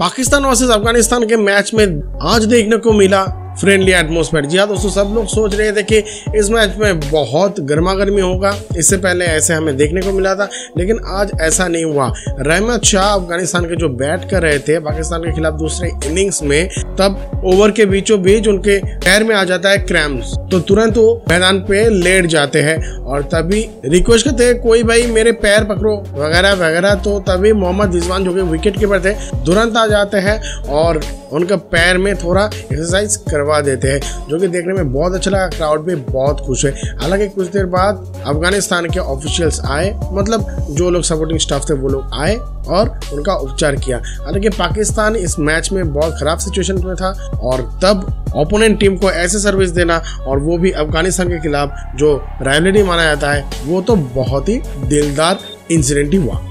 Pakistan versus Afghanistan के match में आज देखने को मिला फ्रेंडली एटमोसफेयर। जी हाँ दोस्तों, सब लोग सोच रहे थे कि इस मैच में बहुत गर्मा गर्मी होगा। इससे पहले ऐसे हमें देखने को मिला था, लेकिन आज ऐसा नहीं हुआ। रहमत शाह अफ़गानिस्तान के जो बैट कर रहे थे, पाकिस्तान के खिलाफ दूसरे इनिंग्स में, तब ओवर के बीचों बीच उनके पैर में आ जाता है क्रैम्स तो तुरंत वो मैदान पे लेट जाते हैं और तभी रिक्वेस्ट करते हैं, कोई भाई, मेरे पैर पकड़ो, वगैरह वगैरह। तो तभी मोहम्मद रिजवान जो कि विकेट कीपर थे, तुरंत आ जाते हैं और उनका पैर में थोड़ा एक्सरसाइज करवा देते हैं, जो कि देखने में बहुत अच्छा लगा। क्राउड भी बहुत खुश है हालाँकि कुछ देर बाद अफ़गानिस्तान के ऑफिशियल्स आए मतलब जो लोग सपोर्टिंग स्टाफ थे, वो लोग आए और उनका उपचार किया। हालाँकि पाकिस्तान इस मैच में बहुत खराब सिचुएशन में था और तब ओपोनेंट टीम को ऐसे सर्विस देना और वो भी अफ़गानिस्तान के खिलाफ जो राइवलरी माना जाता है, वो तो बहुत ही दिलदार इंसिडेंट ही हुआ।